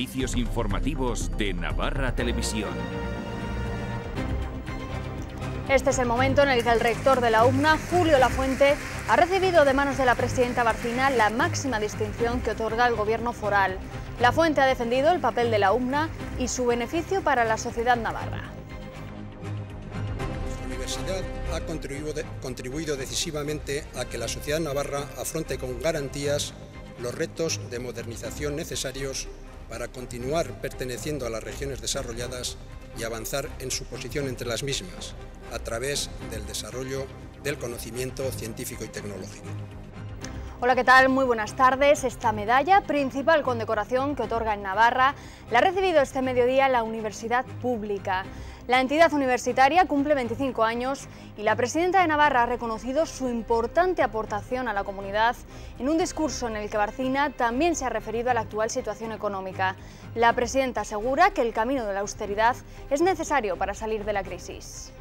servicios informativos de Navarra Televisión. Este es el momento en el que el rector de la UMNA, Julio Lafuente, ha recibido de manos de la presidenta Barcina la máxima distinción que otorga el gobierno foral. Lafuente ha defendido el papel de la UMNA y su beneficio para la sociedad navarra. La universidad ha contribuido, decisivamente a que la sociedad navarra afronte con garantías los retos de modernización necesarios para continuar perteneciendo a las regiones desarrolladas y avanzar en su posición entre las mismas, a través del desarrollo del conocimiento científico y tecnológico. Hola, ¿qué tal? Muy buenas tardes. Esta medalla, principal condecoración que otorga en Navarra, la ha recibido este mediodía la Universidad Pública. La entidad universitaria cumple 25 años y la presidenta de Navarra ha reconocido su importante aportación a la comunidad en un discurso en el que Barcina también se ha referido a la actual situación económica. La presidenta asegura que el camino de la austeridad es necesario para salir de la crisis.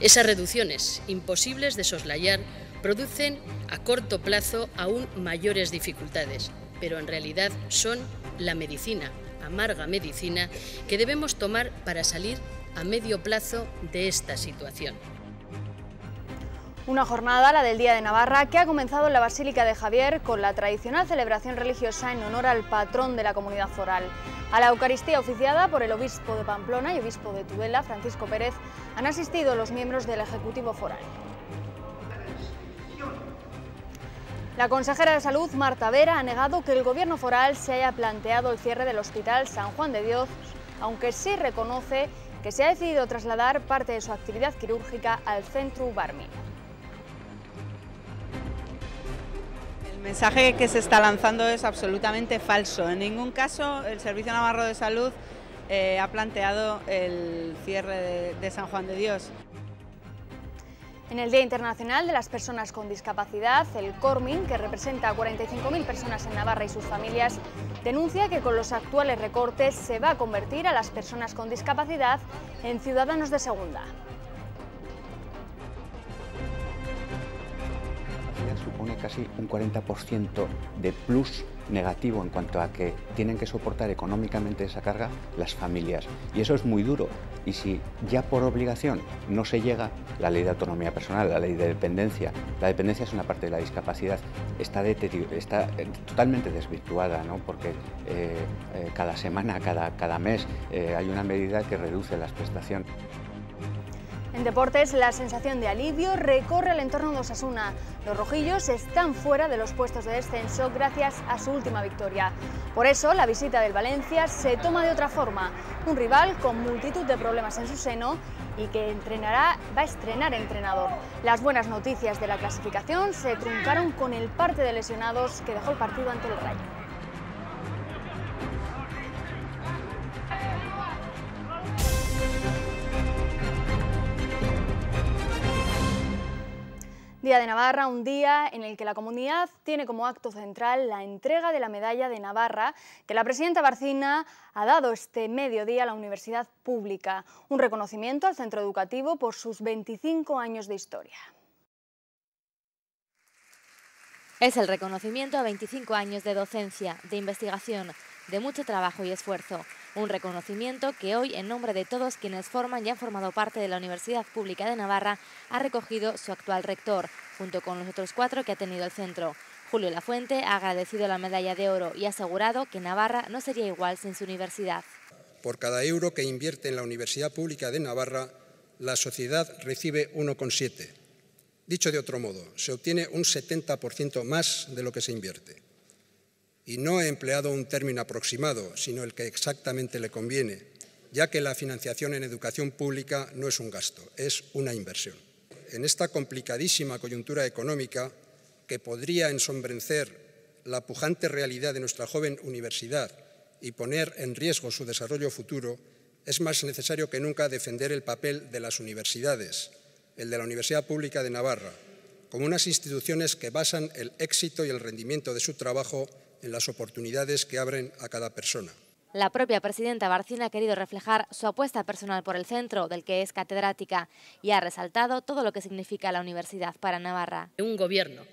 Esas reducciones, imposibles de soslayar, producen a corto plazo aún mayores dificultades, pero en realidad son la medicina, amarga medicina, que debemos tomar para salir a medio plazo de esta situación. Una jornada, la del Día de Navarra, que ha comenzado en la Basílica de Javier con la tradicional celebración religiosa en honor al patrón de la comunidad foral. A la Eucaristía oficiada por el obispo de Pamplona y obispo de Tudela, Francisco Pérez, han asistido los miembros del Ejecutivo Foral. La consejera de Salud, Marta Vera, ha negado que el Gobierno foral se haya planteado el cierre del Hospital San Juan de Dios, aunque sí reconoce que se ha decidido trasladar parte de su actividad quirúrgica al Centro Barmi. El mensaje que se está lanzando es absolutamente falso. En ningún caso el Servicio Navarro de Salud eh, ha planteado el cierre de, San Juan de Dios. En el Día Internacional de las Personas con Discapacidad, el CORMIN, que representa a 45.000 personas en Navarra y sus familias, denuncia que con los actuales recortes se va a convertir a las personas con discapacidad en ciudadanos de segunda. Supone casi un 40% de plus negativo en cuanto a que tienen que soportar económicamente esa carga las familias. Y eso es muy duro. Y si ya por obligación no se llega, la ley de autonomía personal, la ley de dependencia, la dependencia es una parte de la discapacidad, está, eh, totalmente desvirtuada, ¿no? porque eh, eh, cada semana, cada, cada mes hay una medida que reduce las prestaciones. En deportes, la sensación de alivio recorre el entorno de Osasuna. Los rojillos están fuera de los puestos de descenso gracias a su última victoria. Por eso, la visita del Valencia se toma de otra forma. Un rival con multitud de problemas en su seno y que entrenará, va a estrenar entrenador. Las buenas noticias de la clasificación se truncaron con el parte de lesionados que dejó el partido ante el Rayo. Día de Navarra, un día en el que la comunidad tiene como acto central la entrega de la medalla de Navarra que la presidenta Barcina ha dado este mediodía a la Universidad Pública, un reconocimiento al centro educativo por sus 25 años de historia. Es el reconocimiento a 25 años de docencia, de investigación, de mucho trabajo y esfuerzo. Un reconocimiento que hoy, en nombre de todos quienes forman y han formado parte de la Universidad Pública de Navarra, ha recogido su actual rector, junto con los otros cuatro que ha tenido el centro. Julio Lafuente ha agradecido la medalla de oro y ha asegurado que Navarra no sería igual sin su universidad. Por cada euro que invierte en la Universidad Pública de Navarra, la sociedad recibe 1,7. Dicho de otro modo, se obtiene un 70% más de lo que se invierte y no he empleado un término aproximado, sino el que exactamente le conviene, ya que la financiación en educación pública no es un gasto, es una inversión. En esta complicadísima coyuntura económica que podría ensombrecer la pujante realidad de nuestra joven universidad y poner en riesgo su desarrollo futuro, es más necesario que nunca defender el papel de las universidades, el de la Universidad Pública de Navarra, como unas instituciones que basan el éxito y el rendimiento de su trabajo en las oportunidades que abren a cada persona. La propia presidenta Barcina ha querido reflejar su apuesta personal por el centro, del que es catedrática, y ha resaltado todo lo que significa la universidad para Navarra. Un gobierno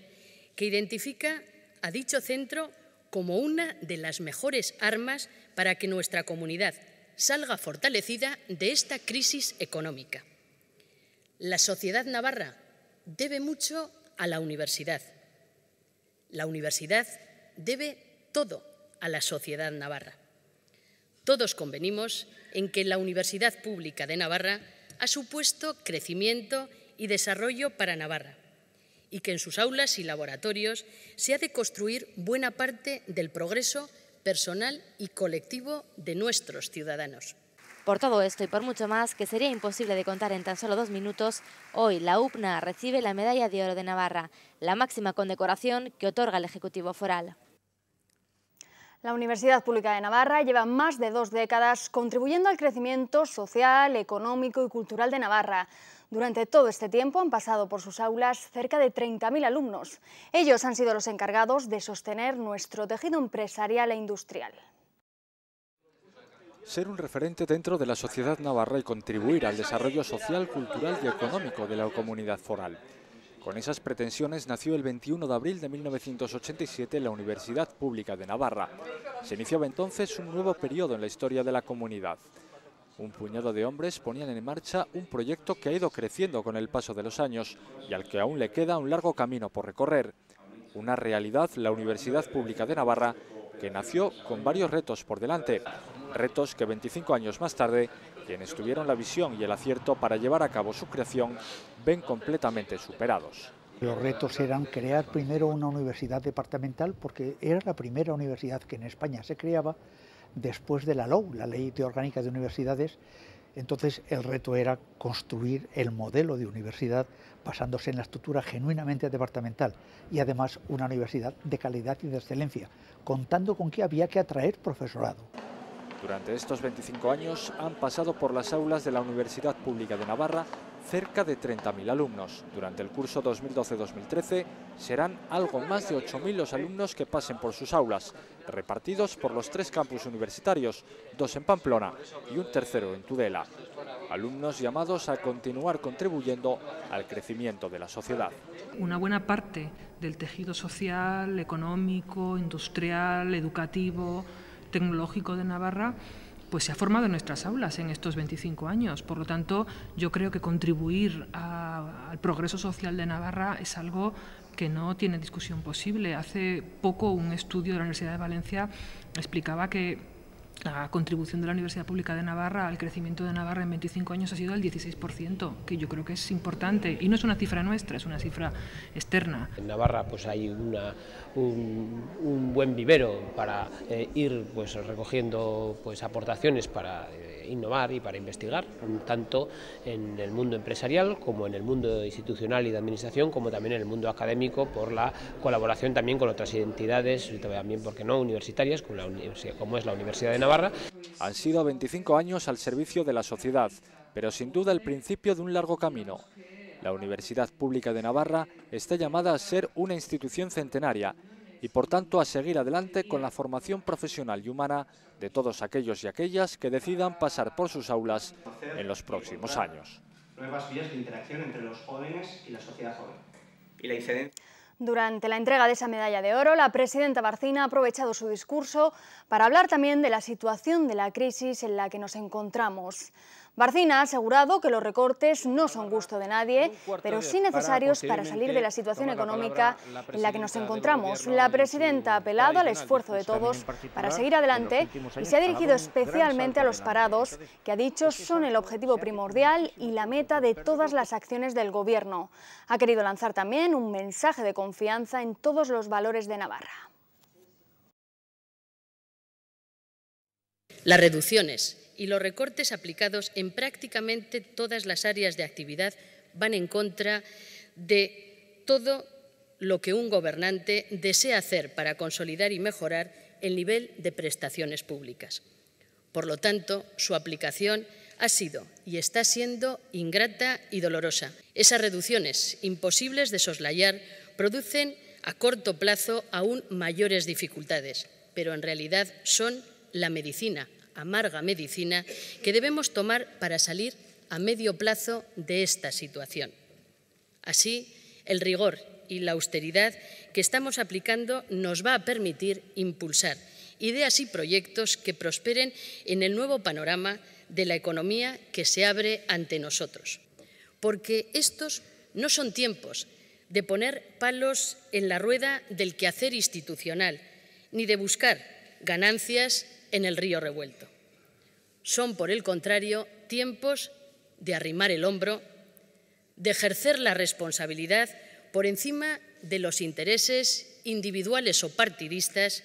que identifica a dicho centro como una de las mejores armas para que nuestra comunidad salga fortalecida de esta crisis económica. La sociedad navarra debe mucho a la universidad. La universidad debe todo a la sociedad navarra. Todos convenimos en que la Universidad Pública de Navarra ha supuesto crecimiento y desarrollo para Navarra y que en sus aulas y laboratorios se ha de construir buena parte del progreso personal y colectivo de nuestros ciudadanos. Por todo esto y por mucho más, que sería imposible de contar en tan solo dos minutos, hoy la UPNA recibe la Medalla de Oro de Navarra, la máxima condecoración que otorga el Ejecutivo Foral. La Universidad Pública de Navarra lleva más de dos décadas contribuyendo al crecimiento social, económico y cultural de Navarra. Durante todo este tiempo han pasado por sus aulas cerca de 30.000 alumnos. Ellos han sido los encargados de sostener nuestro tejido empresarial e industrial. Ser un referente dentro de la sociedad navarra y contribuir al desarrollo social, cultural y económico de la comunidad foral. Con esas pretensiones nació el 21 de abril de 1987 la Universidad Pública de Navarra. Se iniciaba entonces un nuevo periodo en la historia de la comunidad. Un puñado de hombres ponían en marcha un proyecto que ha ido creciendo con el paso de los años y al que aún le queda un largo camino por recorrer. Una realidad, la Universidad Pública de Navarra, que nació con varios retos por delante, retos que 25 años más tarde, quienes tuvieron la visión y el acierto para llevar a cabo su creación, ven completamente superados. Los retos eran crear primero una universidad departamental, porque era la primera universidad que en España se creaba, después de la LOU, la Ley de Orgánica de Universidades. Entonces el reto era construir el modelo de universidad basándose en la estructura genuinamente departamental y además una universidad de calidad y de excelencia, contando con que había que atraer profesorado. Durante estos 25 años han pasado por las aulas de la Universidad Pública de Navarra cerca de 30.000 alumnos. Durante el curso 2012-2013 serán algo más de 8.000 los alumnos que pasen por sus aulas, repartidos por los tres campus universitarios, dos en Pamplona y un tercero en Tudela. Alumnos llamados a continuar contribuyendo al crecimiento de la sociedad. Una buena parte del tejido social, económico, industrial, educativo, tecnológico de Navarra pues se ha formado en nuestras aulas en estos 25 años. Por lo tanto, yo creo que contribuir al progreso social de Navarra es algo que no tiene discusión posible. Hace poco un estudio de la Universidad de Valencia explicaba que la contribución de la Universidad Pública de Navarra al crecimiento de Navarra en 25 años ha sido del 16%, que yo creo que es importante. Y no es una cifra nuestra, es una cifra externa. En Navarra pues hay una, un, buen vivero para eh, ir pues, recogiendo pues, aportaciones para eh, innovar y para investigar, tanto en el mundo empresarial como en el mundo institucional y de administración, como también en el mundo académico, por la colaboración también con otras entidades, también, porque no, universitarias, como, la, como es la Universidad de Navarra han sido 25 años al servicio de la sociedad, pero sin duda el principio de un largo camino. La Universidad Pública de Navarra está llamada a ser una institución centenaria y por tanto a seguir adelante con la formación profesional y humana de todos aquellos y aquellas que decidan pasar por sus aulas en los próximos años. Nuevas vías de interacción entre los jóvenes y la sociedad joven. Y la durante la entrega de esa medalla de oro, la presidenta Barcina ha aprovechado su discurso para hablar también de la situación de la crisis en la que nos encontramos. Barcina ha asegurado que los recortes no son gusto de nadie, pero sí necesarios para salir de la situación económica en la que nos encontramos. La presidenta ha apelado al esfuerzo de todos para seguir adelante y se ha dirigido especialmente a los parados, que ha dicho son el objetivo primordial y la meta de todas las acciones del Gobierno. Ha querido lanzar también un mensaje de confianza en todos los valores de Navarra. Las reducciones y los recortes aplicados en prácticamente todas las áreas de actividad van en contra de todo lo que un gobernante desea hacer para consolidar y mejorar el nivel de prestaciones públicas. Por lo tanto, su aplicación ha sido y está siendo ingrata y dolorosa. Esas reducciones, imposibles de soslayar, producen a corto plazo aún mayores dificultades, pero en realidad son la medicina, amarga medicina, que debemos tomar para salir a medio plazo de esta situación. Así, el rigor y la austeridad que estamos aplicando nos va a permitir impulsar ideas y proyectos que prosperen en el nuevo panorama de la economía que se abre ante nosotros. Porque estos no son tiempos de poner palos en la rueda del quehacer institucional, ni de buscar ganancias en el río revuelto. Son, por el contrario, tiempos de arrimar el hombro, de ejercer la responsabilidad por encima de los intereses individuales o partidistas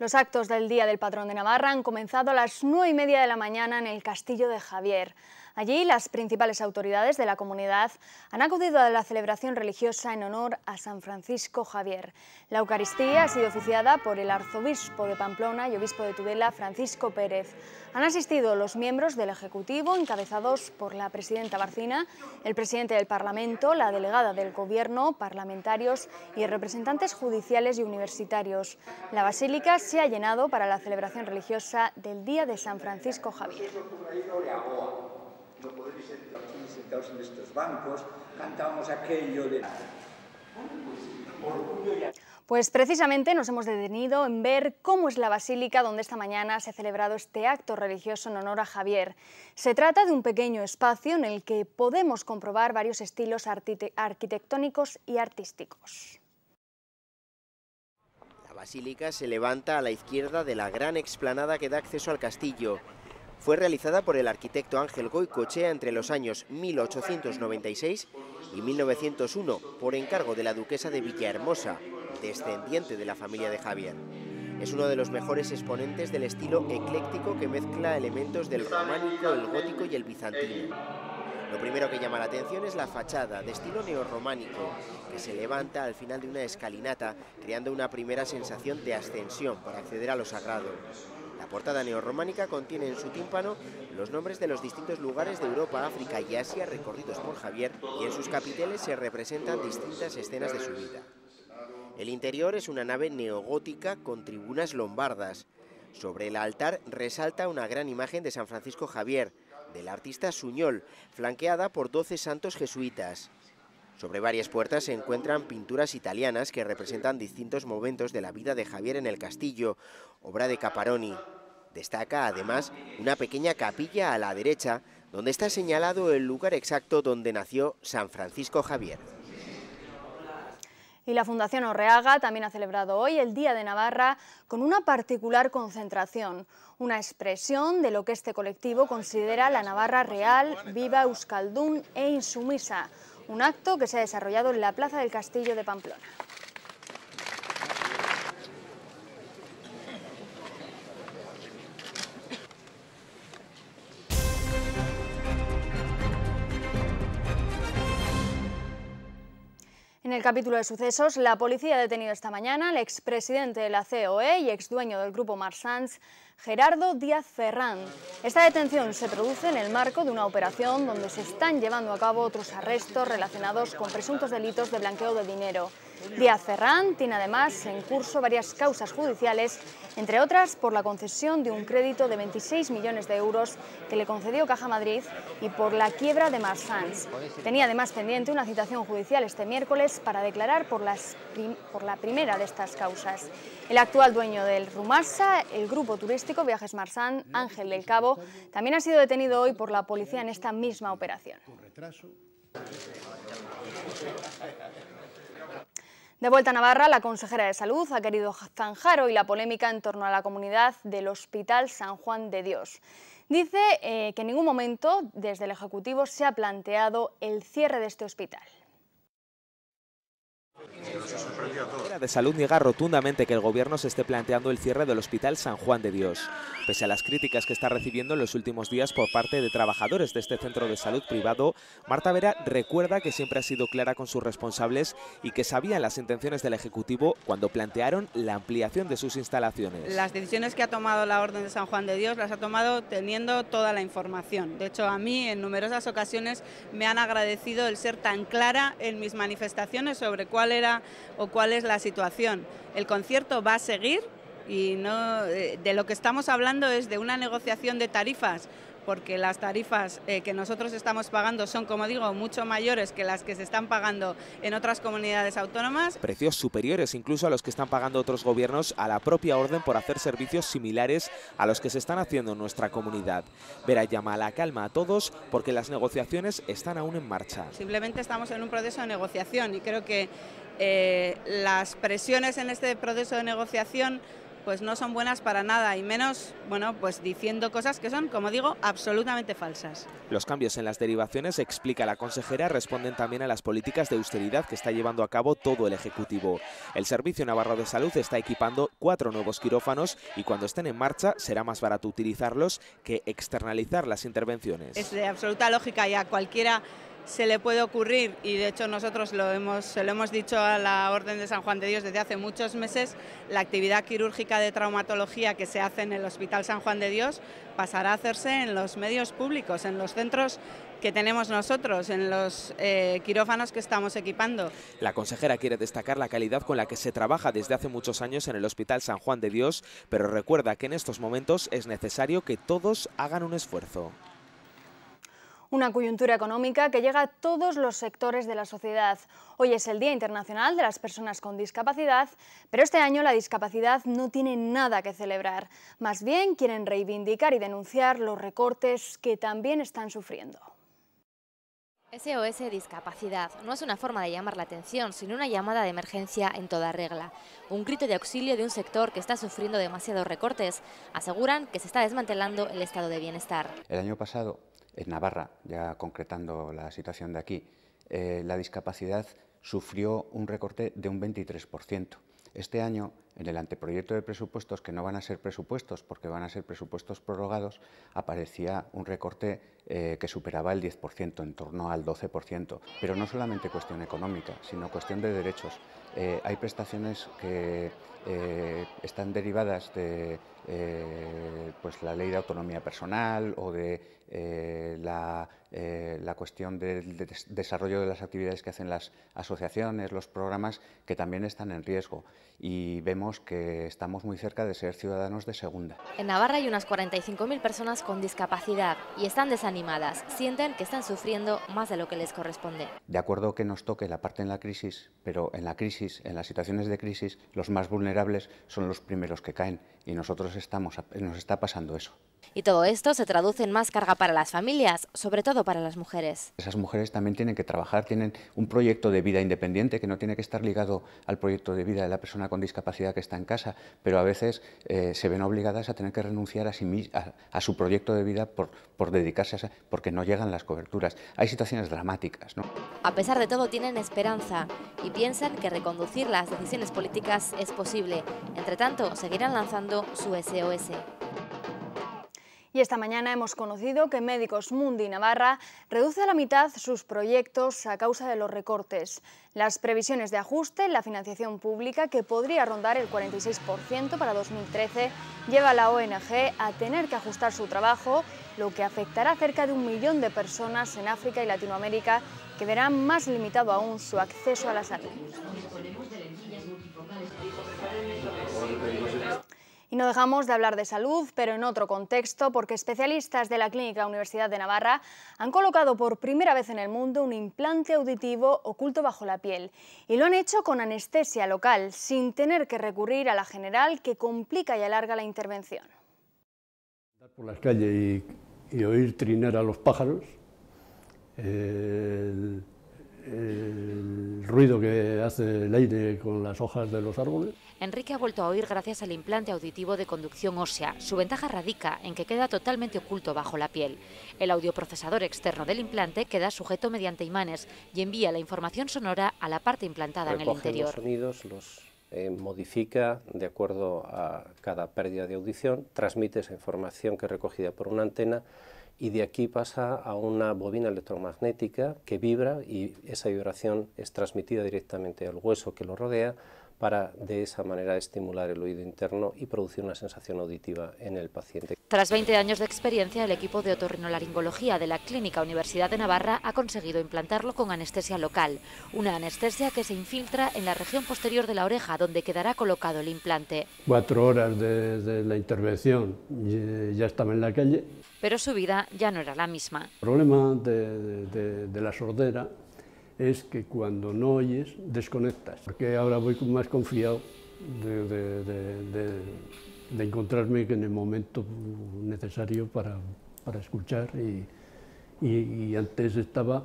los actos del Día del Patrón de Navarra han comenzado a las nueve y media de la mañana en el Castillo de Javier. Allí las principales autoridades de la comunidad han acudido a la celebración religiosa en honor a San Francisco Javier. La Eucaristía ha sido oficiada por el arzobispo de Pamplona y obispo de Tudela, Francisco Pérez. Han asistido los miembros del Ejecutivo, encabezados por la presidenta Barcina, el presidente del Parlamento, la delegada del Gobierno, parlamentarios y representantes judiciales y universitarios. La basílica se ha llenado para la celebración religiosa del Día de San Francisco Javier sentados en estos bancos, cantamos aquello de... Pues precisamente nos hemos detenido en ver cómo es la basílica donde esta mañana se ha celebrado este acto religioso en honor a Javier. Se trata de un pequeño espacio en el que podemos comprobar varios estilos arquitectónicos y artísticos. La basílica se levanta a la izquierda de la gran explanada que da acceso al castillo fue realizada por el arquitecto Ángel Goicochea entre los años 1896 y 1901 por encargo de la duquesa de Villahermosa, descendiente de la familia de Javier. Es uno de los mejores exponentes del estilo ecléctico que mezcla elementos del románico, el gótico y el bizantino. Lo primero que llama la atención es la fachada, de estilo neorrománico, que se levanta al final de una escalinata, creando una primera sensación de ascensión para acceder a lo sagrado. La portada neorrománica contiene en su tímpano los nombres de los distintos lugares de Europa, África y Asia recorridos por Javier y en sus capiteles se representan distintas escenas de su vida. El interior es una nave neogótica con tribunas lombardas. Sobre el altar resalta una gran imagen de San Francisco Javier, del artista Suñol, flanqueada por 12 santos jesuitas. Sobre varias puertas se encuentran pinturas italianas que representan distintos momentos de la vida de Javier en el castillo, obra de Caparoni. Destaca además una pequeña capilla a la derecha donde está señalado el lugar exacto donde nació San Francisco Javier. Y la Fundación Orreaga también ha celebrado hoy el Día de Navarra con una particular concentración, una expresión de lo que este colectivo considera la Navarra real, viva, euskaldún e insumisa, un acto que se ha desarrollado en la Plaza del Castillo de Pamplona. En el capítulo de sucesos, la policía ha detenido esta mañana al expresidente de la COE y exdueño del grupo Marsans, Gerardo Díaz Ferrán. Esta detención se produce en el marco de una operación donde se están llevando a cabo otros arrestos relacionados con presuntos delitos de blanqueo de dinero. Díaz Ferrán tiene además en curso varias causas judiciales, entre otras por la concesión de un crédito de 26 millones de euros que le concedió Caja Madrid y por la quiebra de Marsans. Tenía además pendiente una citación judicial este miércoles para declarar por, la primera de estas causas. El actual dueño del Rumasa, el grupo turístico Viajes Marsans, Ángel del Cabo, también ha sido detenido hoy por la policía en esta misma operación. De vuelta a Navarra, la consejera de Salud ha querido zanjar hoy la polémica en torno a la comunidad del Hospital San Juan de Dios. Dice eh, que en ningún momento desde el Ejecutivo se ha planteado el cierre de este hospital de Salud niega rotundamente que el gobierno se esté planteando el cierre del Hospital San Juan de Dios, pese a las críticas que está recibiendo en los últimos días por parte de trabajadores de este centro de salud privado. Marta Vera recuerda que siempre ha sido clara con sus responsables y que sabían las intenciones del Ejecutivo cuando plantearon la ampliación de sus instalaciones. Las decisiones que ha tomado la Orden de San Juan de Dios las ha tomado teniendo toda la información. De hecho, a mí en numerosas ocasiones me han agradecido el ser tan clara en mis manifestaciones sobre cuál era o cuál es la situación. El concierto va a seguir Y no, eh, de lo que estamos hablando es de una negociación de tarifas porque las tarifas eh, que nosotros estamos pagando son, como digo, mucho mayores que las que se están pagando en otras comunidades autónomas. Precios superiores incluso a los que están pagando otros gobiernos a la propia orden por hacer servicios similares a los que se están haciendo en nuestra comunidad. Vera llama a la calma a todos porque las negociaciones están aún en marcha. Simplemente estamos en un proceso de negociación y creo que eh, las presiones en este proceso de negociación pues no son buenas para nada y menos, bueno, pues diciendo cosas que son, como digo, absolutamente falsas. Los cambios en las derivaciones, explica la consejera, responden también a las políticas de austeridad que está llevando a cabo todo el Ejecutivo. El Servicio Navarro de Salud está equipando cuatro nuevos quirófanos y cuando estén en marcha será más barato utilizarlos que externalizar las intervenciones. Es de absoluta lógica y a cualquiera se le puede ocurrir, y de hecho nosotros lo hemos, se lo hemos dicho a la Orden de San Juan de Dios desde hace muchos meses, la actividad quirúrgica de traumatología que se hace en el Hospital San Juan de Dios pasará a hacerse en los medios públicos, en los centros que tenemos nosotros, en los eh, quirófanos que estamos equipando. La consejera quiere destacar la calidad con la que se trabaja desde hace muchos años en el Hospital San Juan de Dios, pero recuerda que en estos momentos es necesario que todos hagan un esfuerzo. Una coyuntura económica que llega a todos los sectores de la sociedad. Hoy es el Día Internacional de las Personas con Discapacidad, pero este año la discapacidad no tiene nada que celebrar. Más bien quieren reivindicar y denunciar los recortes que también están sufriendo. SOS Discapacidad no es una forma de llamar la atención, sino una llamada de emergencia en toda regla. Un grito de auxilio de un sector que está sufriendo demasiados recortes. Aseguran que se está desmantelando el estado de bienestar. El año pasado en Navarra, ya concretando la situación de aquí, eh, la discapacidad sufrió un recorte de un 23%. Este año, en el anteproyecto de presupuestos, que no van a ser presupuestos porque van a ser presupuestos prorrogados, aparecía un recorte eh, que superaba el 10%, en torno al 12%. Pero no solamente cuestión económica, sino cuestión de derechos. Eh, hay prestaciones que están derivadas de pues la ley de autonomía personal o de eh, la, eh, la, cuestión del desarrollo de las actividades que hacen las asociaciones, los programas, que también están en riesgo. Y vemos que estamos muy cerca de ser ciudadanos de segunda. En Navarra hay unas 45.000 personas con discapacidad y están desanimadas. Sienten que están sufriendo más de lo que les corresponde. De acuerdo que nos toque la parte en la crisis, pero en la crisis, en las situaciones de crisis, los más vulnerables son los primeros que caen. Y nosotros estamos, nos está pasando eso. Y todo esto se traduce en más carga para las familias, sobre todo para las mujeres. Esas mujeres también tienen que trabajar, tienen un proyecto de vida independiente que no tiene que estar ligado al proyecto de vida de la persona con discapacidad que está en casa, pero a veces eh, se ven obligadas a tener que renunciar a, sí, a, su proyecto de vida por, por dedicarse a esa, porque no llegan las coberturas. Hay situaciones dramáticas. ¿no? A pesar de todo tienen esperanza y piensan que reconducir las decisiones políticas es posible. Entre tanto, seguirán lanzando su SOS. Y esta mañana hemos conocido que Médicos Mundi Navarra reduce a la mitad sus proyectos a causa de los recortes. Las previsiones de ajuste en la financiación pública, que podría rondar el 46% para 2013, lleva a la ONG a tener que ajustar su trabajo, lo que afectará a cerca de un millón de personas en África y Latinoamérica que verán más limitado aún su acceso a la salud. Y no dejamos de hablar de salud, pero en otro contexto, porque especialistas de la Clínica Universidad de Navarra han colocado por primera vez en el mundo un implante auditivo oculto bajo la piel. Y lo han hecho con anestesia local, sin tener que recurrir a la general que complica y alarga la intervención. Por las calles y, oír trinar a los pájaros, el ruido que hace el aire con las hojas de los árboles. Enrique ha vuelto a oír gracias al implante auditivo de conducción ósea. Su ventaja radica en que queda totalmente oculto bajo la piel. El audioprocesador externo del implante queda sujeto mediante imanes y envía la información sonora a la parte implantada en el interior. Los sonidos los eh, modifica de acuerdo a cada pérdida de audición, transmite esa información que es recogida por una antena y de aquí pasa a una bobina electromagnética que vibra y esa vibración es transmitida directamente al hueso que lo rodea para de esa manera estimular el oído interno y producir una sensación auditiva en el paciente. Tras 20 años de experiencia, el equipo de otorrinolaringología de la Clínica Universidad de Navarra ha conseguido implantarlo con anestesia local, una anestesia que se infiltra en la región posterior de la oreja, donde quedará colocado el implante. Cuatro horas de, la intervención ya estaba en la calle. Pero su vida ya no era la misma. El problema de la sordera es que cuando no oyes, desconectas. Porque ahora voy más confiado de, encontrarme en el momento necesario para, escuchar y, antes estaba,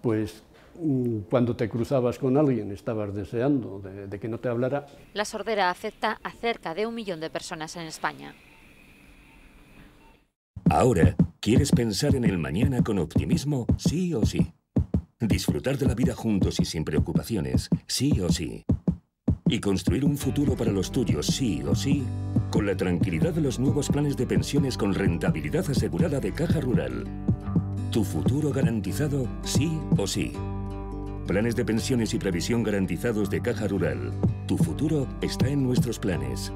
pues, mm, cuando te cruzabas con alguien, estabas deseando de, de que no te hablara. La sordera afecta a cerca de un millón de personas en España. Ahora, ¿quieres pensar en el mañana con optimismo, sí o sí? Disfrutar de la vida juntos y sin preocupaciones, sí o sí. Y construir un futuro para los tuyos, sí o sí, con la tranquilidad de los nuevos planes de pensiones con rentabilidad asegurada de Caja Rural. Tu futuro garantizado, sí o sí. Planes de pensiones y previsión garantizados de Caja Rural. Tu futuro está en nuestros planes.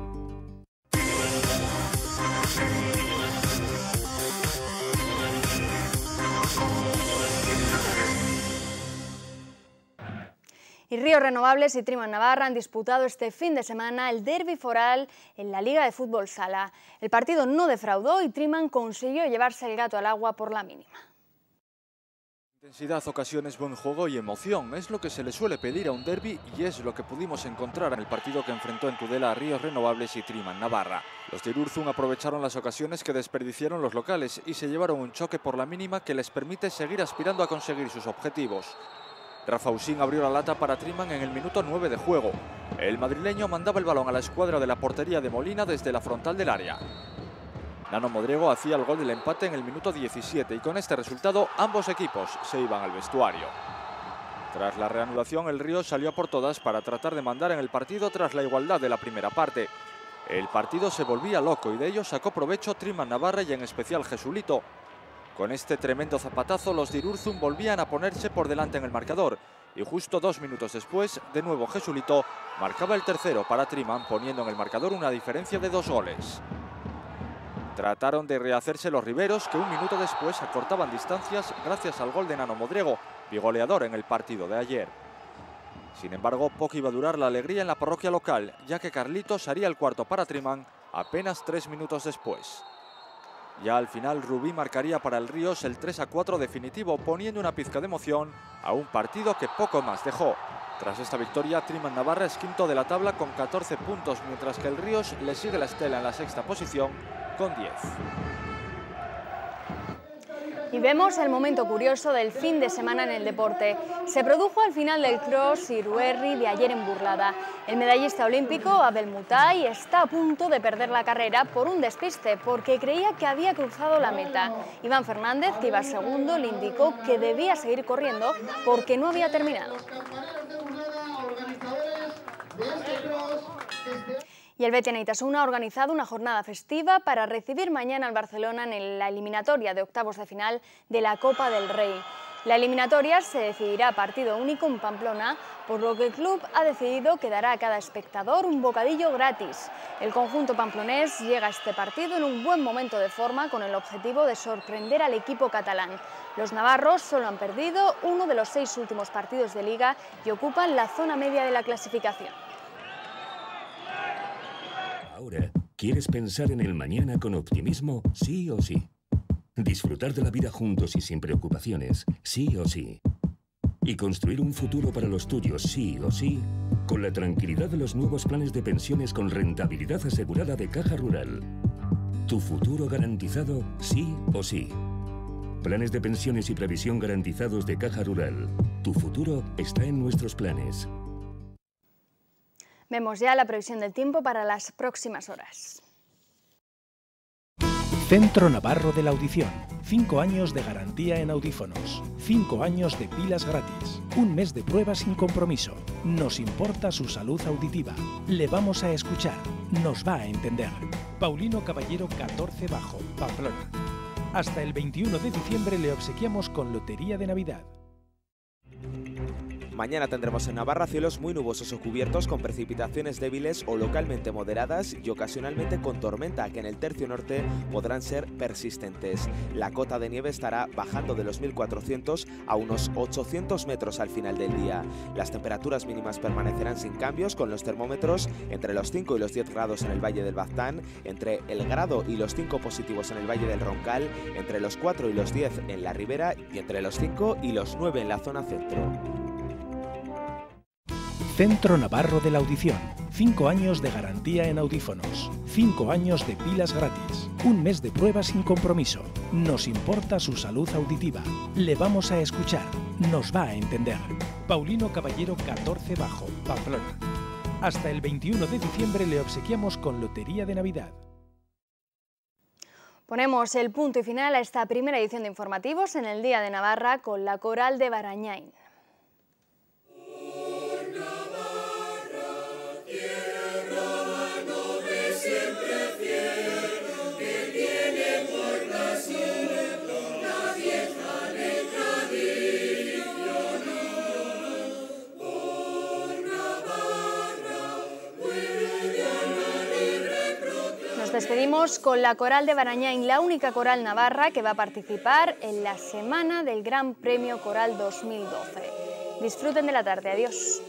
Y Ríos Renovables y Triman Navarra han disputado este fin de semana el derby foral en la Liga de Fútbol Sala. El partido no defraudó y Triman consiguió llevarse el gato al agua por la mínima. Intensidad, ocasiones, buen juego y emoción es lo que se le suele pedir a un derby y es lo que pudimos encontrar en el partido que enfrentó en Tudela a Ríos Renovables y Triman Navarra. Los de Urzum aprovecharon las ocasiones que desperdiciaron los locales y se llevaron un choque por la mínima que les permite seguir aspirando a conseguir sus objetivos. Rafa Usín abrió la lata para Triman en el minuto 9 de juego. El madrileño mandaba el balón a la escuadra de la portería de Molina desde la frontal del área. Nano Modriego hacía el gol del empate en el minuto 17 y con este resultado ambos equipos se iban al vestuario. Tras la reanudación, el Río salió por todas para tratar de mandar en el partido tras la igualdad de la primera parte. El partido se volvía loco y de ello sacó provecho Triman Navarra y en especial Jesulito, con este tremendo zapatazo, los de volvían a ponerse por delante en el marcador. Y justo dos minutos después, de nuevo Jesulito marcaba el tercero para Triman, poniendo en el marcador una diferencia de dos goles. Trataron de rehacerse los riberos, que un minuto después acortaban distancias gracias al gol de Nano Modriego, bigoleador en el partido de ayer. Sin embargo, poco iba a durar la alegría en la parroquia local, ya que Carlitos haría el cuarto para Triman apenas tres minutos después. Ya al final Rubí marcaría para el Ríos el 3 a 4 definitivo, poniendo una pizca de emoción a un partido que poco más dejó. Tras esta victoria, Triman Navarra es quinto de la tabla con 14 puntos, mientras que el Ríos le sigue la estela en la sexta posición con 10. Y vemos el momento curioso del fin de semana en el deporte. Se produjo al final del cross Iruerri de ayer en Burlada. El medallista olímpico Abel Mutai está a punto de perder la carrera por un despiste porque creía que había cruzado la meta. Iván Fernández, que iba segundo, le indicó que debía seguir corriendo porque no había terminado. Y el Betis Itasuna ha organizado una jornada festiva para recibir mañana al Barcelona en la eliminatoria de octavos de final de la Copa del Rey. La eliminatoria se decidirá partido único en Pamplona, por lo que el club ha decidido que dará a cada espectador un bocadillo gratis. El conjunto pamplonés llega a este partido en un buen momento de forma con el objetivo de sorprender al equipo catalán. Los navarros solo han perdido uno de los seis últimos partidos de liga y ocupan la zona media de la clasificación. Ahora, ¿quieres pensar en el mañana con optimismo, sí o sí? Disfrutar de la vida juntos y sin preocupaciones, sí o sí. Y construir un futuro para los tuyos, sí o sí, con la tranquilidad de los nuevos planes de pensiones con rentabilidad asegurada de Caja Rural. Tu futuro garantizado, sí o sí. Planes de pensiones y previsión garantizados de Caja Rural. Tu futuro está en nuestros planes. Vemos ya la previsión del tiempo para las próximas horas. Centro Navarro de la Audición. Cinco años de garantía en audífonos. Cinco años de pilas gratis. Un mes de pruebas sin compromiso. Nos importa su salud auditiva. Le vamos a escuchar. Nos va a entender. Paulino Caballero 14 Bajo, Pamplona. Hasta el 21 de diciembre le obsequiamos con Lotería de Navidad. Mañana tendremos en Navarra cielos muy nubosos o cubiertos con precipitaciones débiles o localmente moderadas y ocasionalmente con tormenta que en el tercio norte podrán ser persistentes. La cota de nieve estará bajando de los 1400 a unos 800 metros al final del día. Las temperaturas mínimas permanecerán sin cambios con los termómetros entre los 5 y los 10 grados en el Valle del Baztán, entre el grado y los 5 positivos en el Valle del Roncal, entre los 4 y los 10 en la Ribera y entre los 5 y los 9 en la zona centro. Centro Navarro de la Audición. Cinco años de garantía en audífonos. Cinco años de pilas gratis. Un mes de pruebas sin compromiso. Nos importa su salud auditiva. Le vamos a escuchar. Nos va a entender. Paulino Caballero 14 Bajo, Pamplona. Hasta el 21 de diciembre le obsequiamos con Lotería de Navidad. Ponemos el punto y final a esta primera edición de informativos en el Día de Navarra con la coral de Barañain. Despedimos con la coral de Barañáin, la única coral navarra que va a participar en la semana del Gran Premio Coral 2012. Disfruten de la tarde, adiós.